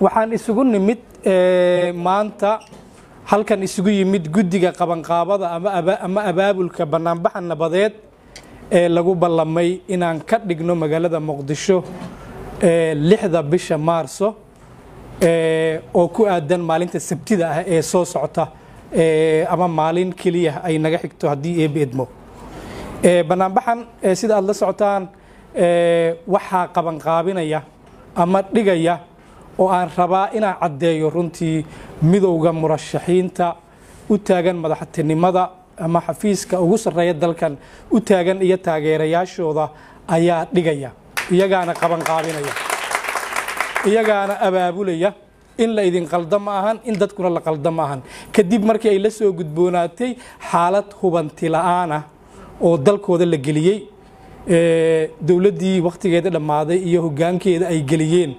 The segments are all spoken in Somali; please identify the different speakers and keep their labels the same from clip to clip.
Speaker 1: waxaan isugu nimid maanta halkan isugu yimid guddiga qabanqaabada ama abaabulka banaanbaxa nabadeed ee lagu ballamay inaan ka dhigno magaalada muqdisho lixda bisha maarso oo ku aadan maalinta sabtida ah ee soo socota ama maalin keliya ay naga xigto haddii eebe edmo banaanbaxan sida aad la socotaan waxaa qabanqaabinaya ama dhigaya oo aan rabaa inaan caddeeyo runtii midowda murashaxiinta u taagan madaxtinimada ama xafiiska ugu sarreeya dalkan u taagan iyo taageerayaashooda ayaa dhigaya iyagaana qabanqaabinaya iyagaana abaabulaya in la idin qalda ma ahan in dadkuna la qalda ma ahan. Kadib markii ay la soo gudboonaatay xaalad hubanti la'aan ah oo dalkooda la geliyey dowladdii wakhtigeeda dhammaaday iyo hoggaankeeda ay geliyeen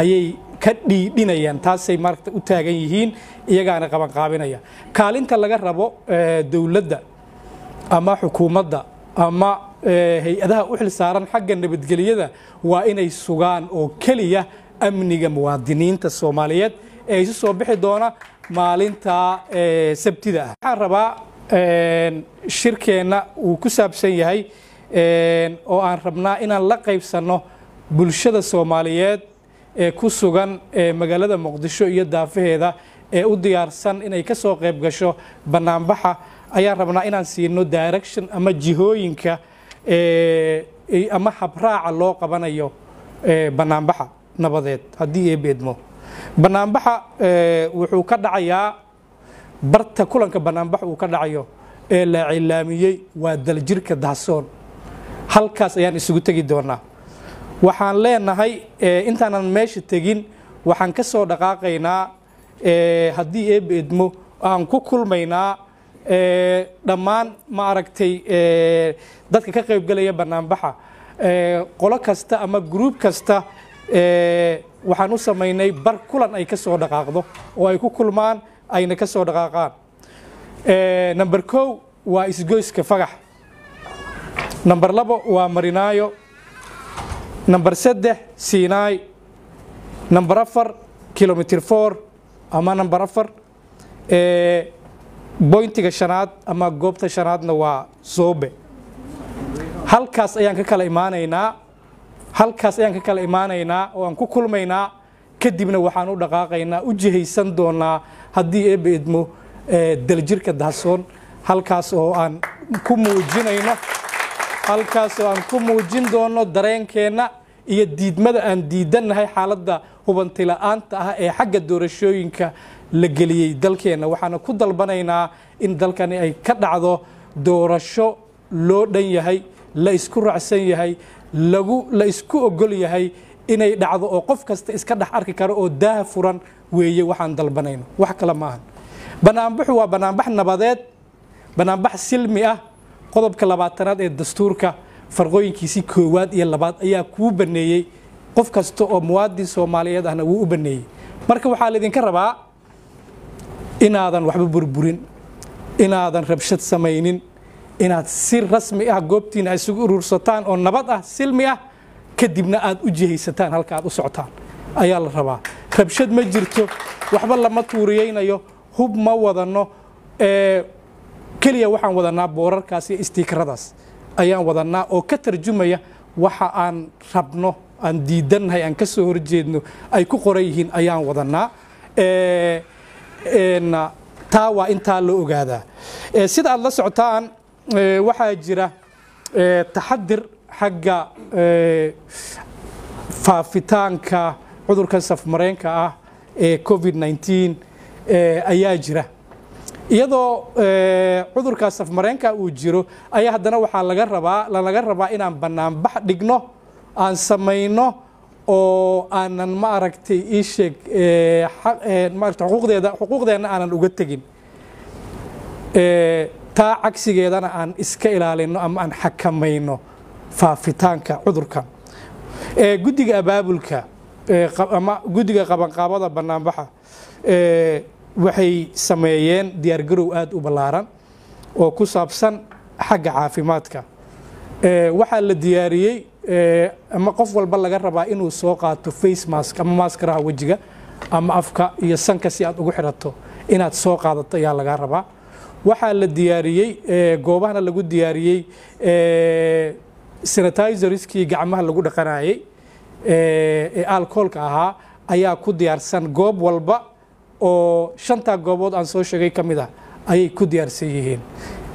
Speaker 1: ayay ka dhiidhinayaan taasay marata u taagan yihiin iyagaana qabanqaabinaya kaalinta laga rabo dowladda ama xukuumadda ama hay'adaha u xil saaran xagga nabadgelyada waa inay sugaan oo keliya amniga muwaadiniinta soomaaliyeed ee isu soo bixi doona maalinta sabtida ah. Waxaan rabaa shirkeenna uu ku saabsan yahay oo aan rabnaa inaan la qaybsanno bulshada soomaaliyeed ee ku sugan magaalada muqdisho iyo daafaheeda ee u diyaarsan inay ka soo qayb gasho banaanbaxa. Ayaan rabnaa inaan siino direction ama jihooyinka ama habraaca loo qabanayo banaanbaxa nabadeed. Haddii ee beedmo. Banaanbaxa wuxuu ka dhacayaa barta kulanka banaanbax uu ka dhacayo ee la cilaamiyey waa daljirka dahsoon. Halkaas ayaan isugu tegi doonaa waxaan leenahay intaanan meesha tegin waxaan ka soo dhaqaaqaynaa haddii eebe edmo aan ku kulmaynaa dhammaan ma aragtay dadka ka qaybgelaya banaanbaxa. Qolo kasta ama gruub kasta waxaan u samaynay bar kulan ay ka soo dhaqaaqdo oo ay ku kulmaan ayna ka soo dhaqaaqaan. Number kow waa isgoyska fagax. Number labo waa marinaayo number saddex siinaay number afar kilomitr four. Ama number afar boyntiga shanaad ama goobta shanaadna waa soobe halkaas ayaan ka kala imaanaynaa halkaas ayaan ka kala imaanaynaa oo aan ku kulmaynaa. Kadibna waxaan u dhaqaaqaynaa u jihaysan doonaa haddii eebe idmo daljirka dahsoon halkaas oo aan ku muujinayno halkaas oo aan ku muujin doono dareenkeenna iyo diidmada aan diidannahay xaaladda hubantila'aanta ah ee xagga doorashooyinka la geliyey dalkeenna. Waxaana ku dalbanaynaa in dalkani ay ka dhacdo doorasho loo dhan yahay la isku raacsan yahay lagu la isku ogol yahay inay dhacdo oo qof kasta iska dhex arki karo oo daaha furan weeye waxaan dalbanayno. Wax kale maahan. Banaanbaxu waa banaanbax nabadeed banaanbax silmi ah qodobka labaatanaad ee dastuurka farqooyinkiisii koowaad iyo labaad ayaa kuu baneeyey. Qof kasta oo muwaadin soomaaliyeed ahna wuu u baneeyey. Marka waxaa laydinka rabaa inaadan waxba burburin inaadan rabshad samaynin inaad si rasmi ah goobtiina isugu urursataan oo nabad ah silmi ah kadibna aad u jihaysataan halka aad u socotaan. Ayaa la rabaa. Rabshad ma jirto waxba lama tuuriyeynayo hub ma wadanno keliya waxaan wadanaa boorarkaas iyo ayaan wadanaa oo ka tarjumaya waxa aan rabno aan diidannahay aan ka soo horjeedno ay ku qoran yihiin ayaan wadanaa. Taa waa intaa loo ogaadaa. Sida aad la socotaan waxaa jira taxadir xagga faafitaanka cudurkan safmareenka ah ee covid 19 ayaa jira iyadoo cudurkaas safmareenka uu jiro ayaa haddana waxaa laga rabaa lalaga rabaa inaan banaanbax dhigno aan samayno oo aanan ma aragtay ii sheeg maarata xuquuqdeeda xuquuqdeenna aanan uga tegin. Taa cagsigeedana aan iska ilaalino ama aan xakamayno faafitaanka cudurkan guddiga abaabulka ama guddiga qabanqaabada banaanbaxa waxay sameeyeen diyaargarow aada u ballaaran oo ku saabsan xagga caafimaadka. Waxaa la diyaariyey ama qof walba laga rabaa inuu soo qaato face mask ama maaskaraha wejiga ama afka iyo sanka si aad ugu xirato inaad soo qaadato ayaa lagaa rabaa. Waxaa la diyaariyey goobahana lagu diyaariyey sanitizerskii gacmaha lagu dhaqanayey ee alcoholka ahaa ayaa ku diyaarsan. Goob walba oo shantaa goobood aan soo sheegay ka mid ah ayay ku diyaarsan yihiin.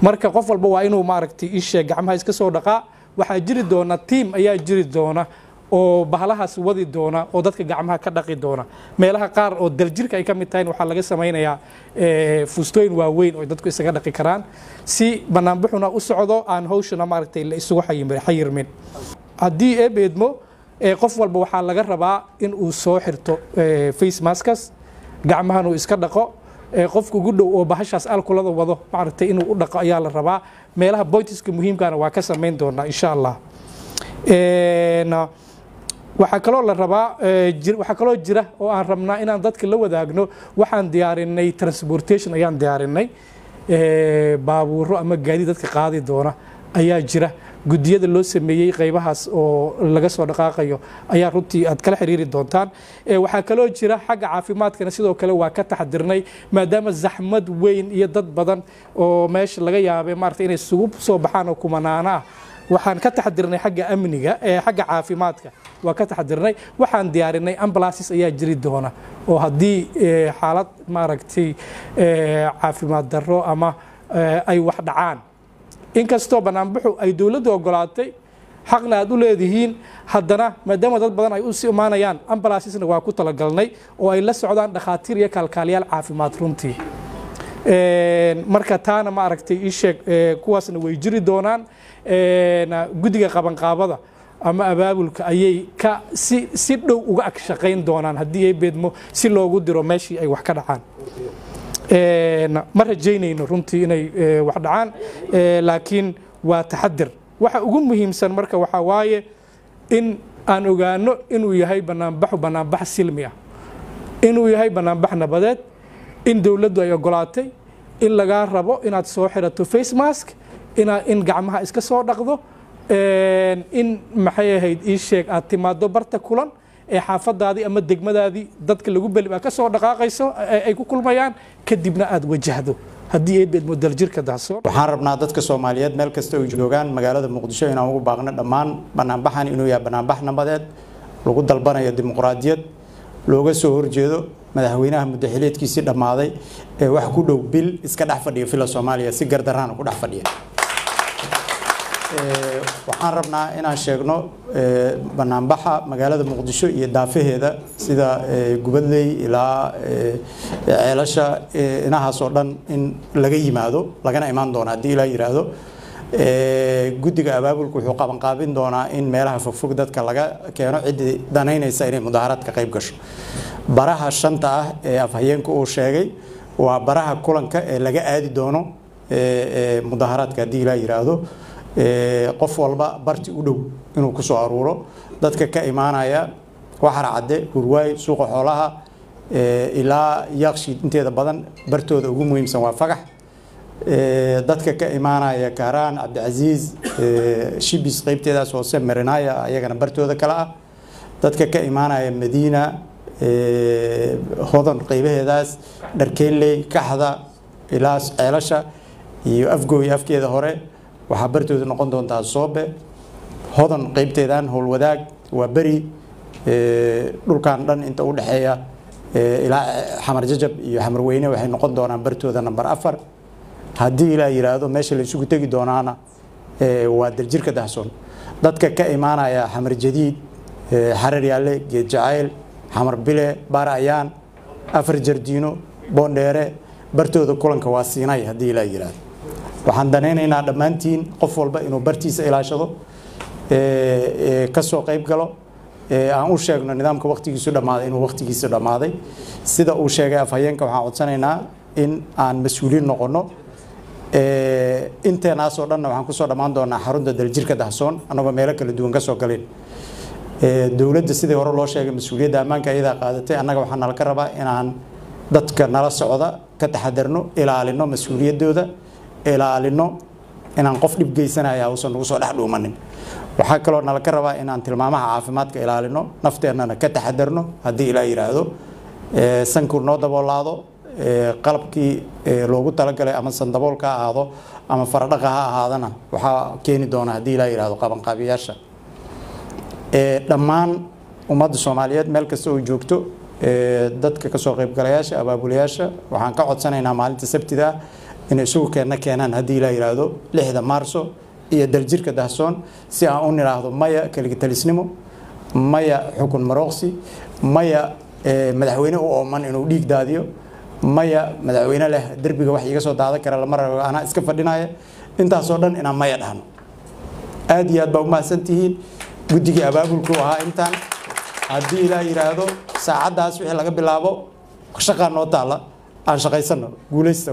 Speaker 1: Marka qof walba waa inuu maaragtay isheeg gacmaha iska soo dhaqaa waxaa jiri doona tiam ayaa jiri doona oo bahalahaas wadi doona oo dadka gacmaha ka dhaqi doona. Meelaha qaar oo daljirka ay ka mid tahay waxaa laga samaynayaa fustooyin waaweyn oo dadku isaga dhaqi karaan. Si banaanbuxuna u socdo aan hawshana maaragtay la isugu xayirmin. Haddii ebeedmo qof walba waxaa laga rabaa in soo xirto face maskas gacmahan uu iska dhaqo qofka ugu dhow oo bahashaas alkulada wado maaragtay inuu u dhaqo ayaa la rabaa. Meelaha boytiska muhiimkana waa ka samayn doonaa insha allah. Waxaa kaloo la rabaa waxaa kaloo jira oo aan rabnaa inaan dadka la wadaagno waxaan diyaarinay transportation ayaan diyaarinay. Baabuuro ama gaadi dadka qaadi doona ayaa jira. Gudiyada loo sameeyey qaybahaas oo laga soo dhaqaaqayo ayaa runtii aad kala xiriiri doontaan. Waxaa kaloo jira xagga caafimaadkana sidoo kale waa ka taxadirnay maadaama zaxmad weyn iyo dad badan oo meesha laga yaabay maarata inay isugu soo baxaan oo kumanaano ah waxaan ka taxadirnay xagga amniga xagga caafimaadka. Waa ka taxadirnay. Waxaan diyaarinay ambulances ayaa jiri doona oo haddii xaalad maaragtay caafimaad darro ama ay wax dhacaan inkastoo banaanbuxu ay dowladdu ogolaatay xaqna aad u leedihiin. Haddana maadaama dad badan ay u sii imaanayaan ambulancesna waa ku talagalnay oo ay la socdaan dhakhaatiir iyo kaalkaaliyaal caafimaad runtii. Marka taana ma aragtay ii sheeg kuwaasna way jiri doonaan. Guddiga qabanqaabada ama abaabulka ayay ka si si dhow uga ag doonaan haddii ay beedmo si loogu diro meeshii ay wax ka dhacaan ma rajaynayno runtii inay wax dhacaan. Laakiin waa taxadir waxa ugu muhiimsan marka waxaa waaye in aan ogaano inuu yahay banaanbaxu banaanbax silmi ah. Inuu yahay banaanbax nabadeed in dowladdu ay ogolaatay in lagaa rabo inaad soo xirato face mask in gacmaha iska soo dhaqdo in maxay ahayd ii sheeg aad timaado barta kulan ee xaafadaadii ama degmadaadii dadka lagu beli ka soo dhaqaaqayso ay ku kulmayaan kadibna aad wajahdo. Haddii eedbeedmo daljirka dahsoon
Speaker 2: waxaan rabnaa dadka soomaaliyeed meel kasta ay joogaan magaalada muqdisho inaan ugu baaqno dhammaan banaanbaxan inuu yahay banaanbax nabadeed lagu dalbanayo dimuqraadiyad looga soo horjeedo madaxweynaha muddaxileedkiisii dhammaaday ee wax ku dhow bil iska dhex fadhiya fila soomaaliya si gardaraana ku dhex fadhiya waxaan rabnaa inaan sheegno banaanbaxa magaalada muqdisho iyo daafaheeda sida gubadley ilaa ceelasha inahaas oo dhan in laga yimaado lagana imaan doono haddii ilaa yiraahdo. Guddiga abaabulka wuxuu qabanqaabin doonaa in meelaha fogfog dadka laga keeno ciddii danaynaysa inay mudaaharaad ka qayb gasho. Baraha shanta ah ee afhayeenka uu sheegay waa baraha kulanka ee laga aadi doono mudaaharaadka haddii ilaa yiraahdo qof walba barti u dhow inuu ku soo aruuro. Dadka ka imaanaya waxar cadde hurwaay suuqa xoolaha ilaa yaaqshiid inteeda badan bartooda ugu muhiimsan waa fagax. Dadka ka imaanaya kaaraan cabdicasiis shibis qeybteedaas hoose marinaya ayagana bartooda kale ah. Dadka ka imaanaya madiina hodan qeybaheedaas dharkeenley kaxda ilaa ceelasha iyo afgooy afkeeda hore waxaa bartooda noqon doontaa soobe hodan qeybteedan howlwadaag waa beri dhulkan dhan inta u dhexeeya ilaa xamar jajab iyo xamar waxay noqon doonaan bartooda namber afar. Haddii ilaa yiraahdo meesha la isugu tegi doonaana waa daljirka dahsoon. Dadka ka imaanaya xamar jadiid xarar yaalle geed jacayl xamar bile baar ayaan afar jardiino boondheere bartooda kulanka waa siinay haddii ilaa yiraahdo waxaan danaynaynaa dhammaantiin qof walba inuu bartiisa ilaashado ka soo qayb galo. Aan u sheegno nidaamka waktigiisu dhammaaday inuu waktigiisu dhammaaday. Sida uu sheegay afhayeenka waxaan codsanaynaa in aan mas'uuliin noqono inteenaasoo dhanna waxaan ku soo dhammaan doonaa xarunta daljirka dahsoon annagoo meelo kala duwan ka soo galeen dowladda sidii hore loo sheegay mas'uuliyadda ammaanka ayadaa qaadatay annaga waxaa nala ka rabaa inaan dadka nala socda ka taxadarno ilaalino mas'uuliyaddooda ilaalino inaan qof dhib geysanaya uusan nagu soo dhex dhuumanin. Waxaa kaloo nala rabaa inaan tilmaamaha caafimaadka ilaalino nafteennana ka taxadarno haddii ilaa yiraahdo sanku noo daboolaado qalabkii loogu talagalay ama sandaboolka ha ahaado ama faradhaqa ha ahaadana waxaa keeni doona haddii ilaa yidhahdo qabanqaabiyaasha dhammaan ummadda soomaaliyeed meel kasta oo joogto dadka ka soo qaybgalayaasha abaabulayaasha waxaan ka codsanaynaa maalinta sabtida inay isugu keenna keenaan haddii ilaa yidhaahdo lixda maarso iyo daljirka dahsoon si aan u nidhaahdo maya keligitalisnimo maya xukun marooqsi maya madaxweyne u ooman inuu dhiig daadiyo maya madaxweyne leh derbiga wax iga soo daadan kara lama iska fadhinaya intaasoo dhan inaan maya dhahno. Aad iyo aad baa umahadsantihiin guddigii abaabulku ahaa intaan. Haddii ilaa yidhaahdo saacaddaas wixii laga bilaabo shaqaa noo taalla. Aan shaqaysano guulaysta